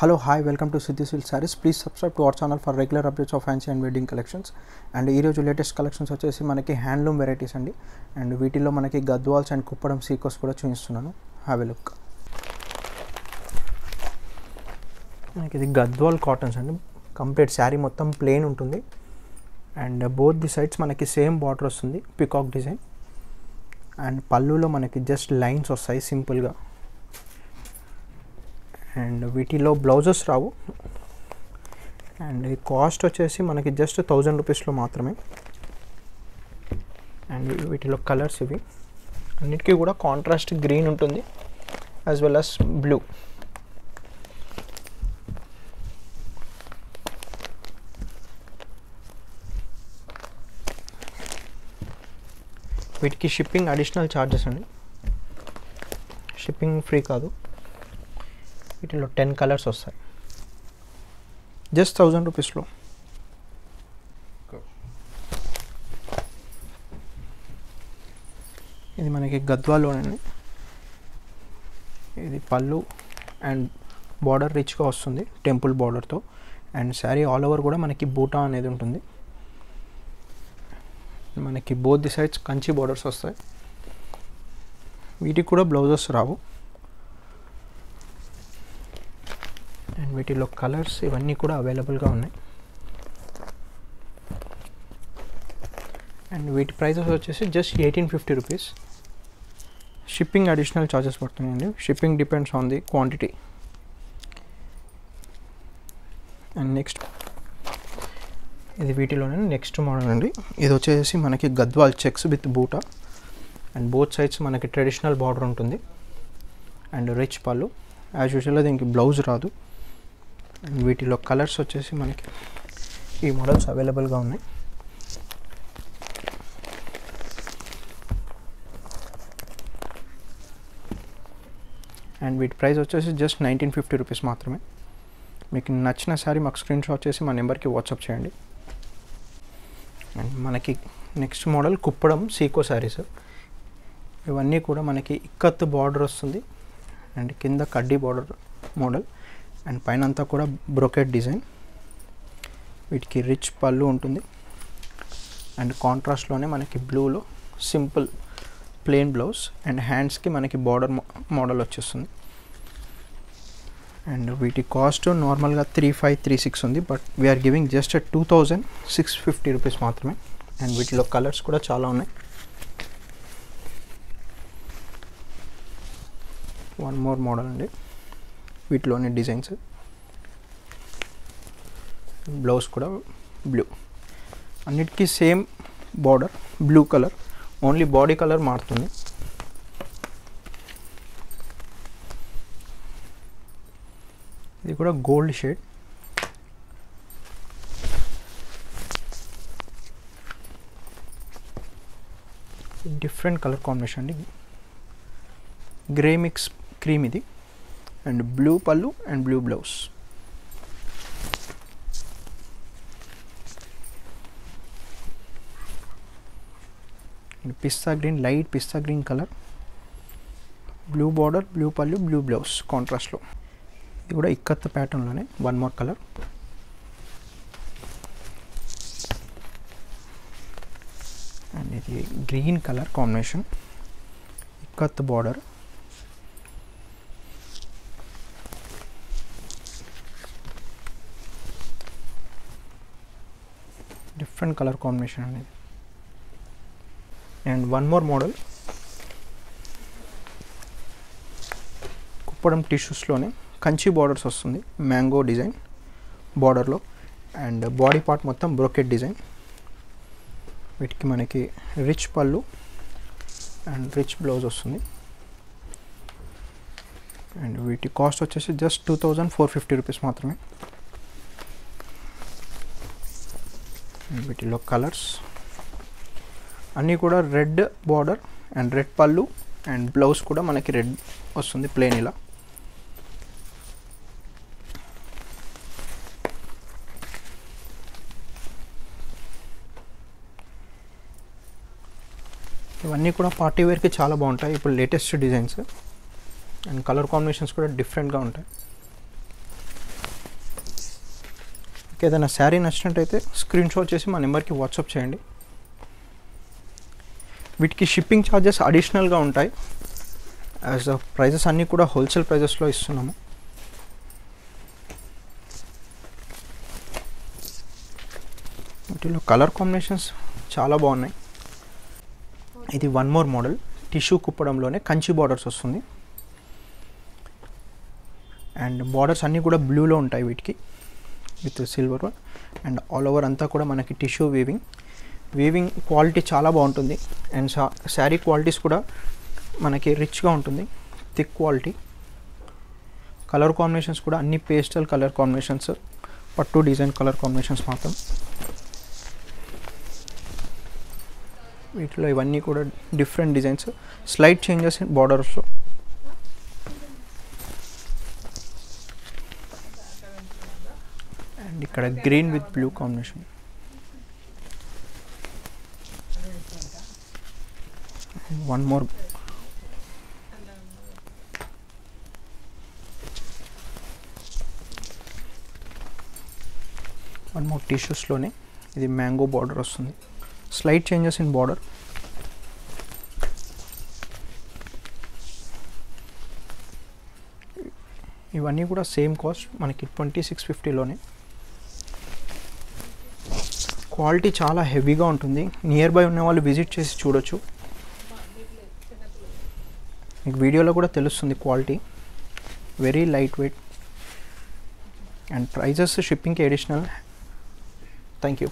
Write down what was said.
Hello hi welcome to Siddhi silk sarees please subscribe to our channel for regular updates of fancy and wedding collections and ఈరోజు latest collections వచ్చేసి మనకి handloom varieties అండి. And వీటిలో మనకి Gadwals and Kuppadam సీకోస్ కూడా చూపిస్తున్నాను. Have a look మనకి ఇది గద్వాల్ కాటన్స్ అండి. కంప్లీట్ శారీ మొత్తం ప్లెయిన్ ఉంటుంది. అండ్ బోత్ ది సైడ్స్ మనకి సేమ్ బార్డర్ వస్తుంది పికాక్ డిజైన్ అండ్ పళ్ళులో మనకి జస్ట్ లైన్స్ వస్తాయి సింపుల్గా. అండ్ వీటిలో బ్లౌజెస్ రావు. అండ్ కాస్ట్ వచ్చేసి మనకి జస్ట్ థౌజండ్ రూపీస్లో మాత్రమే. అండ్ వీటిలో కలర్స్ ఇవి. అన్నిటికీ కూడా కాంట్రాస్ట్ గ్రీన్ ఉంటుంది యాజ్ వెల్ అస్ బ్లూ వీటికి షిప్పింగ్ అడిషనల్ ఛార్జెస్ అండి. షిప్పింగ్ ఫ్రీ కాదు. వీటిలో టెన్ కలర్స్ వస్తాయి. జస్ట్ థౌజండ్ రూపీస్లో ఇది మనకి గద్వాలోనండి ఇది పళ్ళు అండ్ బార్డర్ రిచ్గా వస్తుంది టెంపుల్ బార్డర్తో అండ్ శారీ ఆల్ ఓవర్ కూడా మనకి బూటా అనేది ఉంటుంది. మనకి both the sides Kanchi borders వస్తాయి. వీటికి కూడా బ్లౌజెస్ రావు. వీటిలో కలర్స్ ఇవన్నీ కూడా అవైలబుల్గా ఉన్నాయి. అండ్ వీటి ప్రైజెస్ వచ్చేసి just eighteen fifty rupees. Shipping additional charges పడుతున్నాయండి. Shipping depends on the quantity. And next ఇది వీటిలోనే నెక్స్ట్ మోడల్ అండి. ఇది వచ్చేసి మనకి Gadwal checks with buta. And both sides మనకి ట్రెడిషనల్ బార్డర్ ఉంటుంది. And rich pallu. యాజ్ యూజువల్గా దీనికి బ్లౌజ్ రాదు. అండ్ వీటిలో కలర్స్ వచ్చేసి మనకి ఈ మోడల్స్ అవైలబుల్గా ఉన్నాయి. అండ్ వీటి ప్రైస్ వచ్చేసి జస్ట్ నైన్టీన్ ఫిఫ్టీ రూపీస్ మాత్రమే. మీకు నచ్చిన శారీ మాకు స్క్రీన్ షాట్ చేసి మా నెంబర్కి వాట్సాప్ చేయండి. అండ్ మనకి next model Kuppadam sico saris ఇవన్నీ కూడా మనకి ఇక్కత్ బార్డర్ వస్తుంది. అండ్ కింద కడ్డీ బార్డర్ మోడల్ అండ్ పైన అంతా కూడా బ్రొకెట్ డిజైన్. వీటికి రిచ్ పళ్ళు ఉంటుంది. అండ్ కాంట్రాస్ట్లోనే మనకి బ్లూలో సింపుల్ ప్లెయిన్ బ్లౌజ్ అండ్ హ్యాండ్స్కి మనకి బార్డర్ మోడల్ వచ్చేస్తుంది. అండ్ వీటి కాస్ట్ నార్మల్గా త్రీ ఫైవ్ త్రీ సిక్స్ ఉంది but we are giving just two thousand six fifty rupees మాత్రమే. అండ్ వీటిలో కలర్స్ కూడా చాలా ఉన్నాయి. వన్ మోర్ మోడల్ అండి. వీటిలోని డిజైన్స్. బ్లౌజ్ కూడా బ్లూ. అన్నిటికీ same border blue colour. Only body colour మారుతుంది. ఇది కూడా gold shade. Different colour combination అండి. గ్రే మిక్స్ క్రీమ్ ఇది. And blue pallu and blue blouse. Pista green light pista green colour. Blue border blue pallu blue blouse కాంట్రాస్ట్లో. ఇది కూడా ఇక్కత్ ప్యాటర్న్లోనే one more colour. And ఇది green colour combination. Ikat border. Different colour combination అనేది. And one more model Kuppadam టిష్యూస్లోనే Kanchi borders వస్తుంది mango design బార్డర్లో and body part మొత్తం brocade design వీటికి మనకి rich pallu and rich blouse వస్తుంది. అండ్ వీటి cost వచ్చేసి just two thousand four fifty rupees మాత్రమే. వీటిలో కలర్స్. అన్నీ కూడా red border and red pallu and blouse కూడా మనకి రెడ్ వస్తుంది ప్లెయిన్ ఇలా. ఇవన్నీ కూడా పార్టీ వేర్కి చాలా బాగుంటాయి. ఇప్పుడు latest designs and colour combinations కూడా డిఫరెంట్గా ఉంటాయి మీకు ఏదైనా శారీ నచ్చినట్టయితే స్క్రీన్ షాట్ చేసి మా నెంబర్కి వాట్సాప్ చేయండి. వీటికి షిప్పింగ్ ఛార్జెస్ అడిషనల్గా ఉంటాయి. యాజ్ ప్రైజెస్ అన్నీ కూడా హోల్సేల్ ప్రైజెస్లో ఇస్తున్నాము. వీటిలో కలర్ కాంబినేషన్స్ చాలా బాగున్నాయి. ఇది వన్ మోర్ మోడల్ టిష్యూ కుప్పడంలోనే కంచి బార్డర్స్ వస్తుంది. అండ్ బార్డర్స్ అన్నీ కూడా బ్లూలో ఉంటాయి వీటికి. With silver and all over అంతా కూడా మనకి టిష్యూ వీవింగ్ వీవింగ్ క్వాలిటీ చాలా బాగుంటుంది. అండ్ సా శారీ క్వాలిటీస్ కూడా మనకి రిచ్గా ఉంటుంది. థిక్ క్వాలిటీ కలర్ కాంబినేషన్స్ కూడా అన్ని పేస్టల్ కలర్ కాంబినేషన్స్ పట్టు డిజైన్ కలర్ కాంబినేషన్స్ మాత్రం. వీటిలో ఇవన్నీ కూడా different designs slight changes in బార్డర్స్లో and ఇక్కడ green with blue combination one more one more టిష్యూస్లోనే ఇది మ్యాంగో బార్డర్ వస్తుంది. స్లైట్ చేంజెస్ ఇన్ బార్డర్ ఇవన్నీ కూడా సేమ్ కాస్ట్ మనకి ట్వంటీ సిక్స్ ఫిఫ్టీలోనే క్వాలిటీ చాలా హెవీగా ఉంటుంది. నియర్ బై ఉన్న వాళ్ళు విజిట్ చేసి చూడొచ్చు. మీకు వీడియోలో కూడా తెలుస్తుంది quality. Very light weight and prices షిప్పింగ్కి additional thank you